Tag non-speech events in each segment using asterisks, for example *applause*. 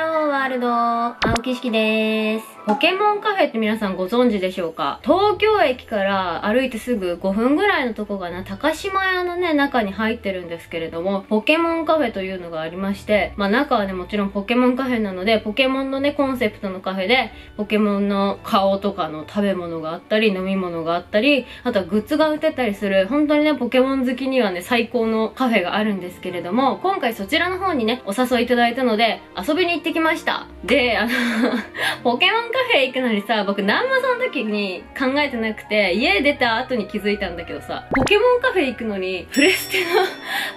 ローワールド、青木式です。ポケモンカフェって皆さんご存知でしょうか？東京駅から歩いてすぐ5分ぐらいのとこがな、高島屋のね、中に入ってるんですけれども、ポケモンカフェというのがありまして、まあ中はね、もちろんポケモンカフェなので、ポケモンのね、コンセプトのカフェで、ポケモンの顔とかの食べ物があったり、飲み物があったり、あとはグッズが売ってたりする、本当にね、ポケモン好きにはね、最高のカフェがあるんですけれども、今回そちらの方にね、お誘いいただいたので、遊びに行ってきました。で、あの、*laughs* ポケモンカフェ行くのにさ、僕何もその時に考えてなくて、家出た後に気づいたんだけどさ、ポケモンカフェ行くのに、プレステの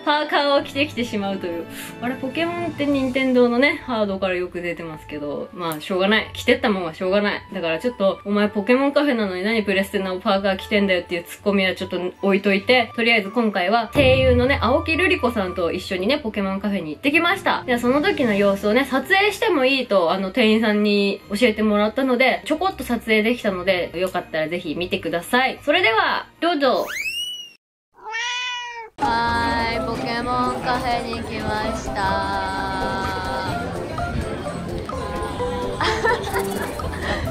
パーカーを着てきてしまうという。あれ、ポケモンって任天堂のね、ハードからよく出てますけど、まあ、しょうがない。着てったもんはしょうがない。だからちょっと、お前ポケモンカフェなのに何プレステのパーカー着てんだよっていうツッコミはちょっと置いといて、とりあえず今回は声優のね、青木瑠璃子さんと一緒にね、ポケモンカフェに行ってきました。ではその時の様子をね、撮影してもいいと、あの、店員さんに教えてもらったので、ちょこっと撮影できたので、よかったらぜひ見てください。それでは、どうぞ。はーい、ポケモンカフェに来ました。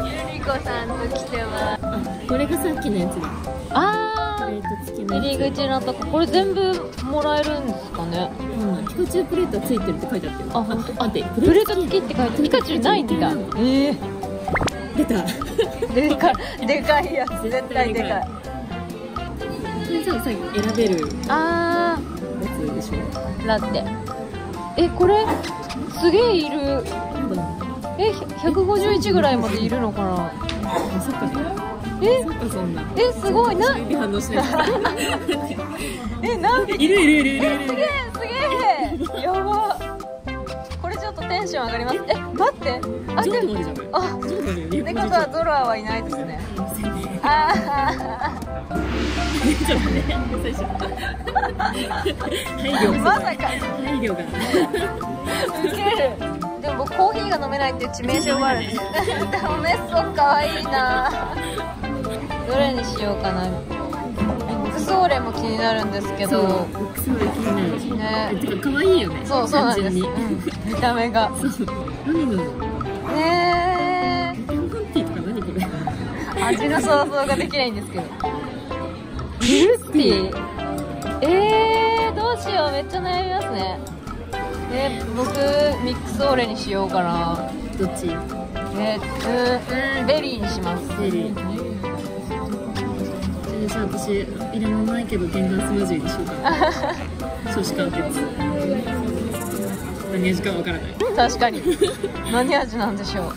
ゆりこさんと来てます。これがさっきのやつだ。あプレート付きの入り口のとこ、これ全部もらえるんですかね。うんピカチュウプレートついてるって書いてあったよあ本当。あでププレート付きって書いて、ピカチュウないんだ。ええ出た。でかい、でかいやつ、絶対でかい。これささ選べるやあつでしょ？ー、ラテ。え、これ、すげえいる。え、151ぐらいまでいるのかな？あそっか。んな。え、すごい、な、*laughs* え、なんで？いるいるいるいるすげえすげえ。やばテンション上がります。え待って。あでートまでじゃない？あってことはゾロアはいないですね。すいませんねあちょっとね最初。配慮まさか配慮が。ウケる。でも僕コーヒーが飲めないっていう致命傷がある。んですでもメッソンかわいいな。どれにしようかなビッグソーレも気になるんですけそう。どすごい気になね。るてか可愛いよね。そうそうなんです、うん。見た目が。そう。何の？ねペンティーとか何これ？え味の想像ができないんですけど。フルーティー？えー、どうしよう。めっちゃ悩みますね。え僕ミックスオーレにしようかな。どっち？えー、うん、ベリーにします。ベリー。じゃあ私いらないけどゲンガースムージーにしようかな初志貫徹何味かわからない。確かに。何味なんでしょ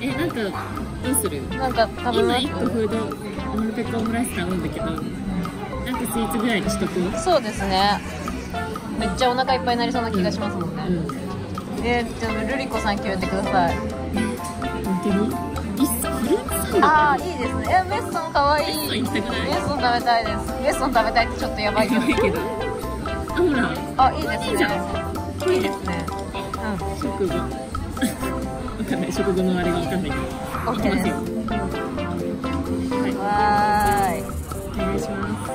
えなんかどうする？うなんか食べ今ます1個フードモルペコオムライス頼んだけどなんかスイーツぐらいにしとくそうですね。めっちゃお腹いっぱいになりそうな気がしますもんね、うん。えー、じゃあルリコさん決めてください。本当に？ああいいですね。えメッソンかわいメッソン食べたいです。メッソン食べたいってちょっとやばいけど。あほらあいいですね。いいですね。食後わかんない。食後のあれがわかんないけど。うん OK です。はい。わーいお願いします。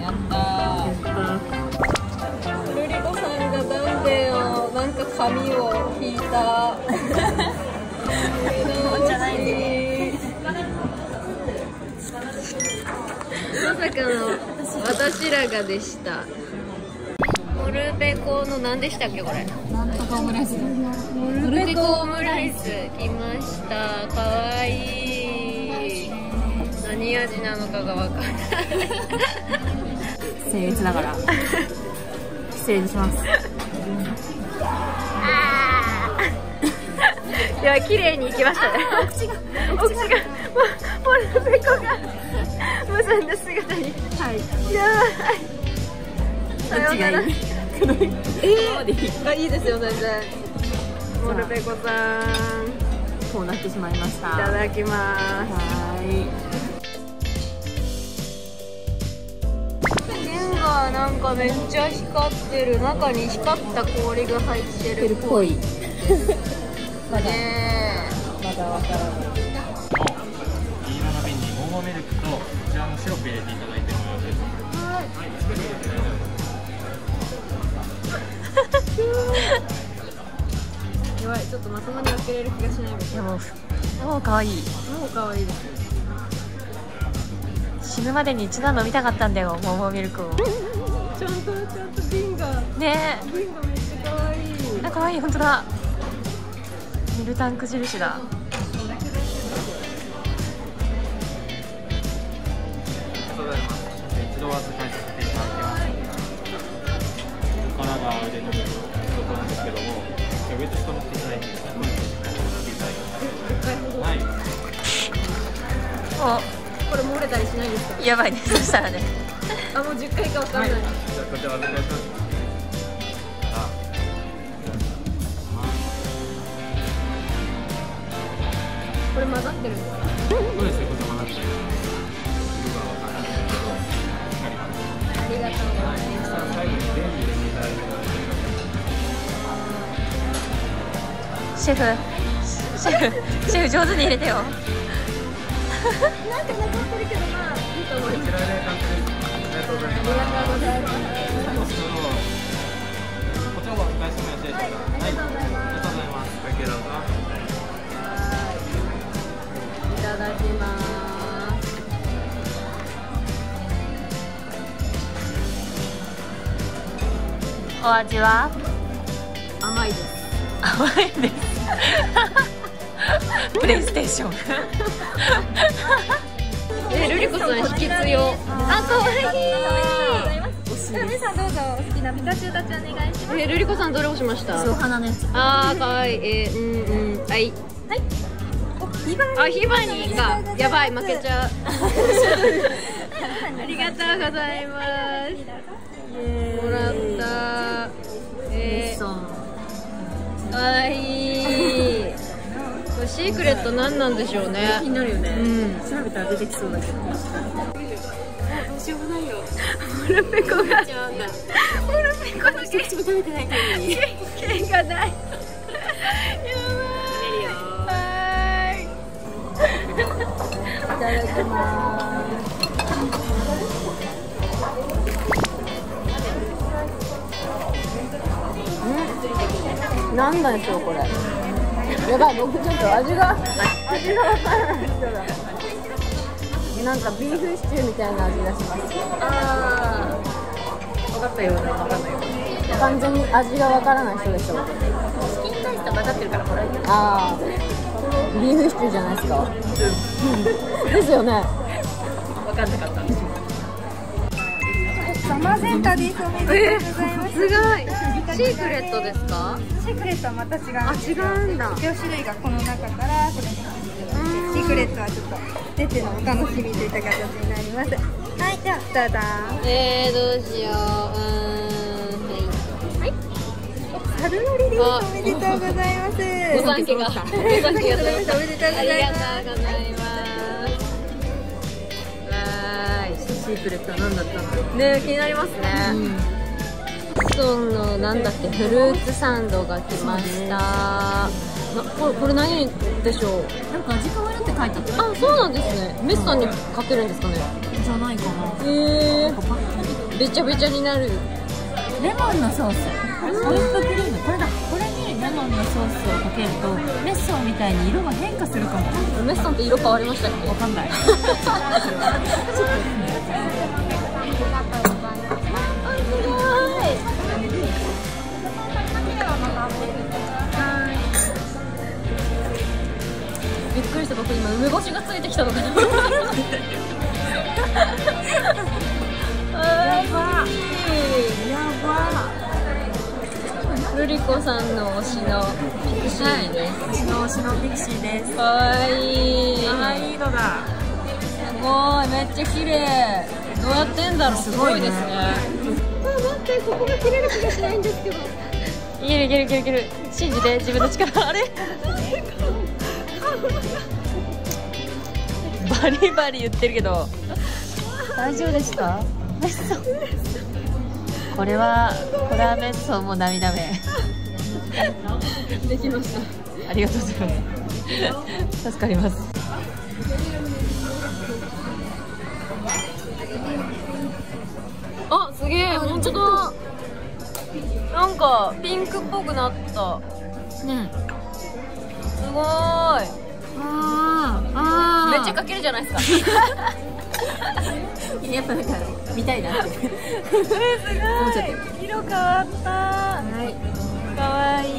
やったー。やっルリコさんがなんでよなんか髪を引いた。*laughs* じゃないねまさかの私らがでした。モルペコの何でしたっけこれ？たなんとかオムライス。モルペコオムライス来ました。かわいい。何味なのかがわかんない。僭越ながら失礼します。*laughs* いや綺麗にいきましたね。お口がお口がモモルペコが結んだ姿にはい。やばいさようならえー、あいいですよ全然モルペコさんこうなってしまいました。いただきます。はい。なんかめっちゃ光ってる。中に光った氷が入ってるっぽい。いまだねまだわからないミルクとこちらのシロップ入れていただいてもよろしいですか弱いちょっとまともに開けれる気がしないもんいやもうもう可愛いもう可愛い。です死ぬまでに一度は飲みたかったんだよモモミルクを。ちゃんとちゃんと瓶がね瓶がめっちゃ可愛いえ。あ可愛い本当だ。ミルタンク印だお預かりさせていただきますここからが腕の見せ所なんですけども上と下持っていただいてこういうふうにしていただきますはいこれ漏れたりしないですか？おやばいねそしたらね。あもう10回か分かんない、じゃあこちらお願い。しますあこれ混ざってるんですか？シェフシェフシェフ上手に入れてよなんか残ってるけどまあいいと思いますりがとうございますお返しもよろしいでしょうか。ありがとうございますありがとうございます。ごゆっくりどうぞ。いただきますお味は？甘いです甘いです *laughs* プレイステーション。え *laughs* ルリコさん引き強あ可愛い。皆さんどうぞお好きなピカチュウたちお願いします。えルリコさんどれ押しました？そう花のやつあー可愛い。えー、うんうん。はい。ヒバあヒバニーか。やばい負けちゃう。*laughs* ありがとうございます。もらった。えー、かわいい。これシークレット何なんでしょうね。気になるよね、うん。調べたら出てきそうだけど。モル *laughs* ペコがモルペコだけ食べてないのに剣がないやばい *laughs* はーい。いただきますうんなんでしょうこれやばい僕ちょっと味が味がわからない人だなんかビーフシチューみたいな味がします。ああ分かったよ。うな分かんないよ完全に味がわからない人でしょチキンライスと混ざってるからこれああビーフシチューじゃないです。か、ですよね分かんなかったサマーセンターですおめでとうございます。すごい。シークレットですか？シークレットはまた違うん違うんだ。一応種類がこの中からシークレットはちょっと出てのお楽しみといった形になります。はいではどうぞえー、どうしよう。うーんはい。春のりですあおめでとうございます。ご参加が。ご参加が。おめでとうございますありがとうございます。わーい。シークレットは何だったんだね気になりますね、ソンのなんだっけフルーツサンドが来ました。なこれこれ何でしょう？なんか味変わるって書いてあった。あそうなんですね。メスさんにかけるんですかね？じゃないかな。へえージべちゃべちゃになる。レモンのソース。ホイップクリーム。これだ。これにレモンのソースをかけるとメッソンみたいに色が変化するかも。メスさんって色変わりましたっけ？わかんない *laughs* *laughs* *laughs* くりした僕今梅干しがついてきたのかな。やばやばルリコさんの推しのピクシーです、私の推しのピクシーですかわいい。あいいのだ。すごいめっちゃ綺麗。どうやってんだろう。すごいですね。あ待ってここが切れる気がしないんですけど。いけるいけるいけるいける。信じて自分の力。あれ？バリバリ言ってるけど。大丈夫ですか？メッソンこれはこれはメッソンも涙目。できました。ありがとうございます。助かります。あすげえ本当だなんかピンクっぽくなった。ねめっちゃかけるじゃないですか。*laughs* やっぱなんか見たいなって。思っちゃってる色変わった。はい。かわい。い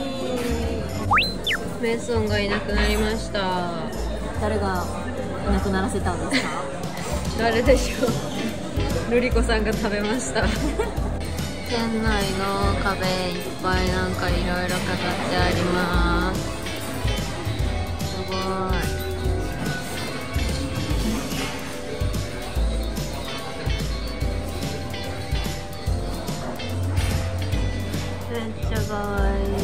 メッソンがいなくなりました。誰がいなくならせたんですか？*laughs* 誰でしょう。ルリコさんが食べました。*laughs* 店内の壁いっぱいなんかいろいろ飾ってありますすっ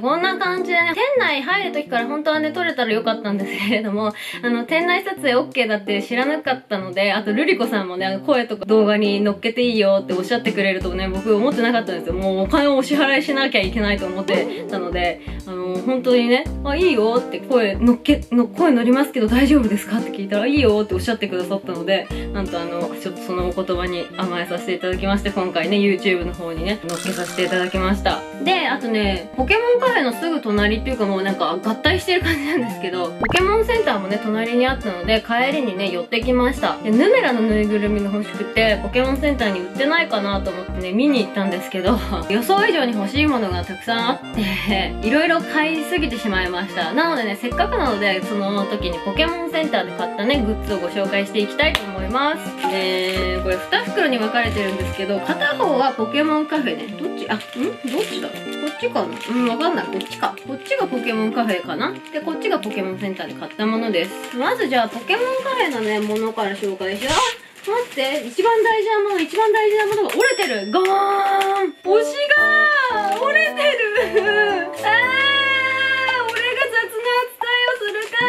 こんな感じでね、店内入る時から本当はね、撮れたらよかったんですけれども、あの、店内撮影 OK だって知らなかったので、あとルリコさんもね、声とか動画に乗っけていいよっておっしゃってくれるとね、僕思ってなかったんですよ。もうお金をお支払いしなきゃいけないと思ってたので、あの、本当にね、あ、いいよって声乗っけ、の声乗りますけど大丈夫ですかって聞いたら、いいよっておっしゃってくださったので、なんとあの、ちょっとそのお言葉に甘えさせていただきまして、今回ね、YouTube の方にね、乗っけさせていただきました。で、あとね、ポケモンカフェのすぐ隣っていうかもうなんか合体してる感じなんですけど、ポケモンセンターもね、隣にあったので、帰りにね、寄ってきました。で、ヌメラのぬいぐるみが欲しくて、ポケモンセンターに売ってないかなと思ってね、見に行ったんですけど、*laughs* 予想以上に欲しいものがたくさんあって、*laughs* いろいろ買いすぎてしまいました。なのでね、せっかくなので、その時にポケモンセンターで買ったね、グッズをご紹介していきたいと思います。で、これ2袋に分かれてるんですけど、片方はポケモンカフェね。どっち？あ、ん？どっちだ？こっちかな？うん、わかんない。こっちか。こっちがポケモンカフェかな？で、こっちがポケモンセンターで買ったものです。まずじゃあ、ポケモンカフェのね、ものから紹介しよう。待って、一番大事なもの、一番大事なものが折れてる。ガーン！推しが折れてる。*laughs* あー！俺が雑な扱いをするか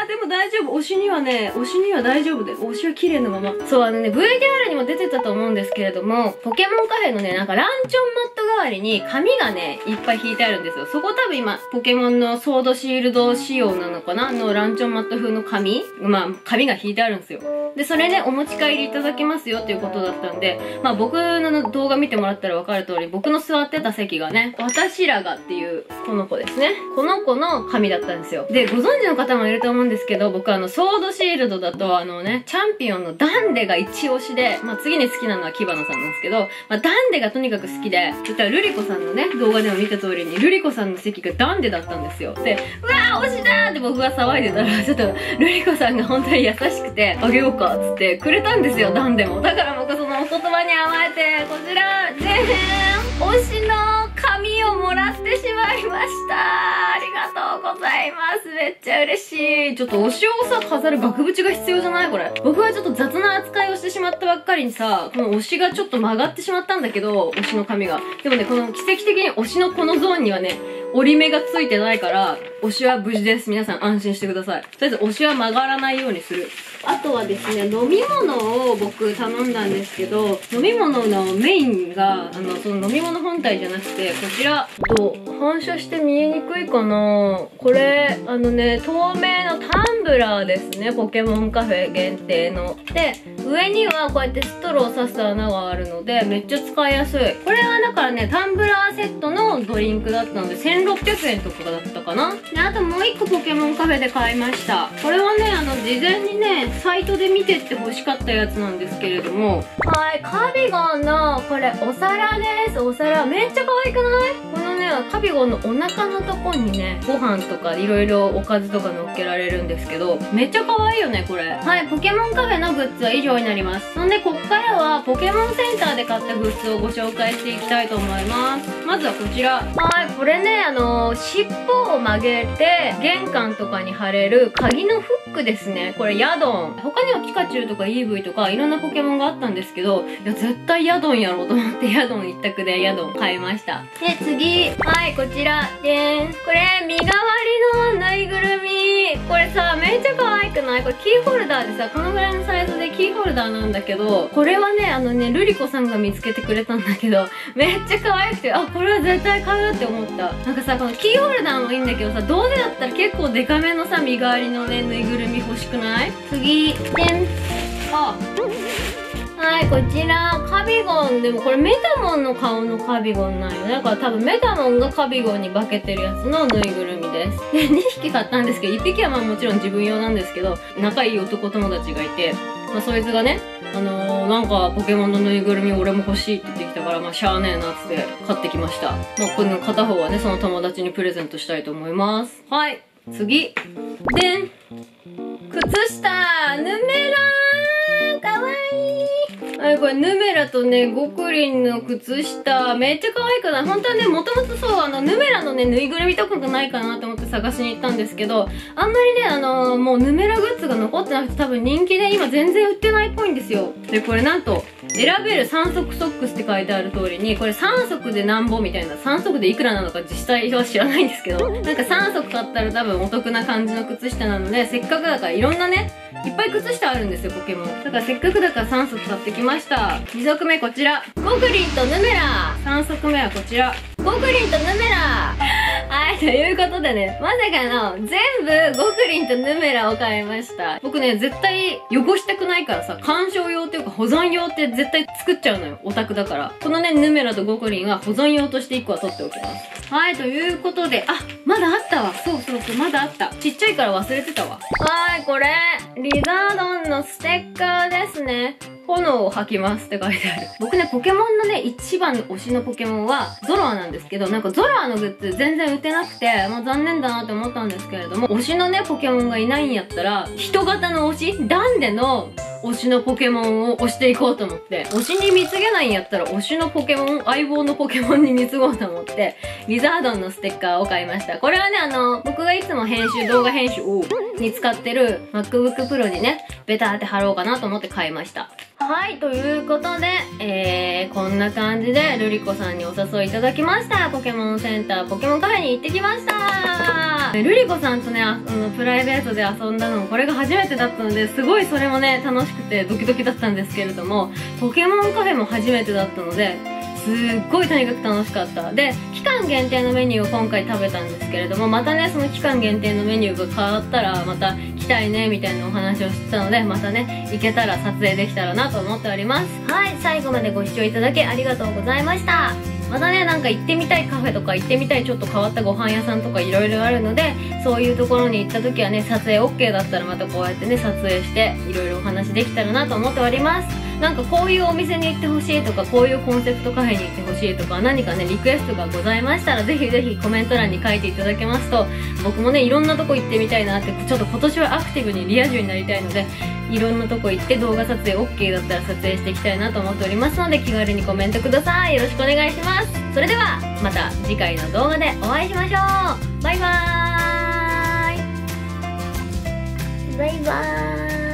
らでも大丈夫。推しにはね推しには大丈夫で。推しは綺麗なまま。そうあのね VTR にも出てたと思うんですけれどもポケモンカフェのねなんかランチョンマット代わりに紙がねいっぱい引いてあるんですよそこ多分今ポケモンのソードシールド仕様なのかな？のランチョンマット風の紙？まあ紙が引いてあるんですよで、それね、お持ち帰りいただけますよっていうことだったんで、まあ僕の動画見てもらったらわかる通り、僕の座ってた席がね、私らがっていうこの子ですね。この子の紙だったんですよ。で、ご存知の方もいると思うんですけど、僕あの、ソードシールドだとあのね、チャンピオンのダンデが一押しで、まあ次に好きなのはキバナさんなんですけど、まあダンデがとにかく好きで、そしたらルリコさんのね、動画でも見た通りに、ルリコさんの席がダンデだったんですよ。で、うわー推しだーって僕が騒いでたら、ちょっとルリコさんが本当に優しくて、あげようかっつってくれたんですよ、ダンデも。だから僕そのお言葉に甘えて、こちら、でーん推しの紙をもらってしまいました。ありがとうございます。めっちゃ嬉しい。ちょっと推しをさ、飾る額縁が必要じゃない？これ。僕はちょっと雑な扱いをしてしまったばっかりにさ、この推しがちょっと曲がってしまったんだけど、推しの髪が。でもね、この奇跡的に推しのこのゾーンにはね、折り目がついてないから、推しは無事です。皆さん安心してください。とりあえず推しは曲がらないようにする。あとはですね、飲み物を僕頼んだんですけど、飲み物のメインが、あの、その飲み物本体じゃなくて、こちら、と、反射して見えにくいかなこれ、あのね、透明のタンブラーですね、ポケモンカフェ限定の。で、上にはこうやってストローを刺す穴があるので、めっちゃ使いやすい。これはだからね、タンブラーセットのドリンクだったので、1600円とかだったかなで、あともう一個ポケモンカフェで買いました。これはね、あの、事前にね、サイトで見てって欲しかったやつなんですけれども、はい、カビゴンの、これ、お皿です。お皿。めっちゃ可愛くない？ね、カビゴンのお腹のとこにね、ご飯とかいろいろおかずとか乗っけられるんですけど、めっちゃ可愛いよね、これ。はい、ポケモンカフェのグッズは以上になります。そんで、こっからは、ポケモンセンターで買ったグッズをご紹介していきたいと思います。まずはこちら。はい、これね、あの尻尾を曲げて、玄関とかに貼れる鍵のフックですね。これ、ヤドン。他にはピカチュウとか EV とかいろんなポケモンがあったんですけど、いや、絶対ヤドンやろうと思って、ヤドン一択でヤドン買いました。で、次。はい、こちらです。これ、身代わりのぬいぐるみ。これさ、めっちゃ可愛くない？これキーホルダーでさ、このぐらいのサイズでキーホルダーなんだけど、これはね、あのね、ルリコさんが見つけてくれたんだけど、めっちゃ可愛くて、あ、これは絶対買うって思った。なんかさ、このキーホルダーもいいんだけどさ、どうせだったら結構デカめのさ、身代わりのね、ぬいぐるみ欲しくない？次、でん。あ、はい、こちら、カビゴン。でもこれメタモンの顔のカビゴンなんよ。だから多分メタモンがカビゴンに化けてるやつのぬいぐるみです。で、2匹買ったんですけど、1匹はまあもちろん自分用なんですけど、仲いい男友達がいて、まあそいつがね、あのー、なんかポケモンのぬいぐるみ俺も欲しいって言ってきたから、まあしゃあねえなっつって買ってきました。まあこの片方はね、その友達にプレゼントしたいと思います。はい、次。でんこれヌメラとね、ゴクリンの靴下、めっちゃ可愛くない？本当はね、もともとそう、あの、ヌメラのね、ぬいぐるみとかがないかなと思って探しに行ったんですけど、あんまりね、あのもうヌメラグッズが残ってなくて多分人気で今全然売ってないっぽいんですよ。で、これなんと、選べる3足ソックスって書いてある通りに、これ3足でなんぼみたいな、3足でいくらなのか実際は知らないんですけど、なんか3足買ったら多分お得な感じの靴下なので、せっかくだからいろんなね、いっぱい靴下あるんですよ、ポケモン。だからせっかくだから3足買ってきました。2足目こちら。ゴクリンとヌメラ3足目はこちら。ゴクリンとヌメラ *laughs* はい、ということでね、まさかの全部ゴクリンとヌメラを買いました。僕ね、絶対汚したくないからさ、鑑賞用っていうか保存用って絶対作っちゃうのよ。オタクだから。このね、ヌメラとゴクリンは保存用として1個は取っておきます。はい、ということで、あ、まだあったわ。そうそうそう、まだあった。ちっちゃいから忘れてたわ。はい、これ、リザードンのステッカーですね。炎を吐きますって書いてある。僕ね、ポケモンのね、一番推しのポケモンは、ゾロアなんですけど、なんかゾロアのグッズ全然売ってなくて、まあ残念だなって思ったんですけれども、推しのね、ポケモンがいないんやったら、人型の推しダンデの推しのポケモンを推していこうと思って、推しに貢げないんやったら推しのポケモン、相棒のポケモンに貢ごうと思って、リザードンのステッカーを買いました。これはね、あの、僕がいつも編集、動画編集に使ってる MacBook Pro にね、ベターって貼ろうかなと思って買いました。はい、ということで、えー、こんな感じで、ルリコさんにお誘いいただきました。ポケモンセンター、ポケモンカフェに行ってきました。ルリコさんとね、あの、プライベートで遊んだのも、これが初めてだったので、すごいそれもね、楽しくてドキドキだったんですけれども、ポケモンカフェも初めてだったので、すっごいとにかく楽しかった。で、期間限定のメニューを今回食べたんですけれども、またね、その期間限定のメニューが変わったら、またきたいね、みたいなお話をしてたので、またね、行けたら撮影できたらなと思っております。はい、最後までご視聴いただきありがとうございました。またね、なんか行ってみたいカフェとか行ってみたいちょっと変わったご飯屋さんとかいろいろあるので、そういうところに行った時はね、撮影 OK だったらまたこうやってね、撮影していろいろお話できたらなと思っております。なんかこういうお店に行ってほしいとか、こういうコンセプトカフェに行ってほしいとか、何かね、リクエストがございましたら、ぜひぜひコメント欄に書いていただけますと、僕もね、いろんなとこ行ってみたいなって、ちょっと今年はアクティブにリア充になりたいので、いろんなとこ行って動画撮影 OK だったら撮影していきたいなと思っておりますので、気軽にコメントください。よろしくお願いします。それでは、また次回の動画でお会いしましょうバイバーイバイバーイ